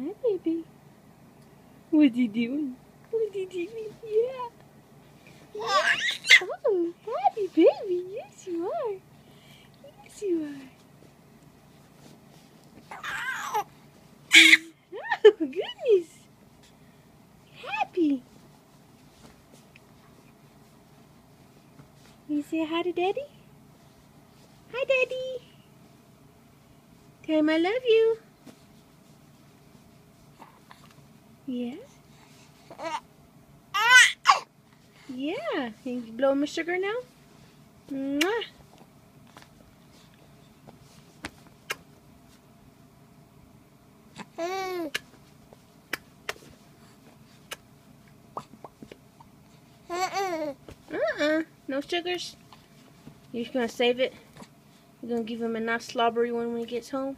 baby. What What's he doing? What's he doing? Yeah. Oh, happy baby. Yes, you are. Yes, you are. Oh, goodness. Happy. You say hi to Daddy? Hi, Daddy. Tell him I love you. Yeah? Yeah. You blow him a sugar now? Mwah. Uh-uh. No sugars? You're just gonna save it? You're gonna give him a nice slobbery one when he gets home?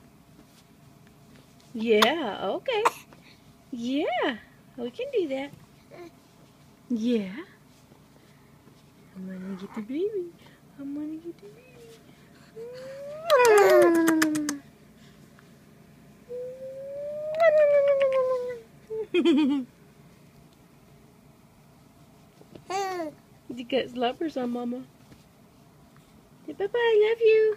Yeah, okay. Yeah, we can do that. Yeah. I'm gonna get the baby. I'm gonna get the baby. you got slobbers on, Mama. Say bye-bye, love you.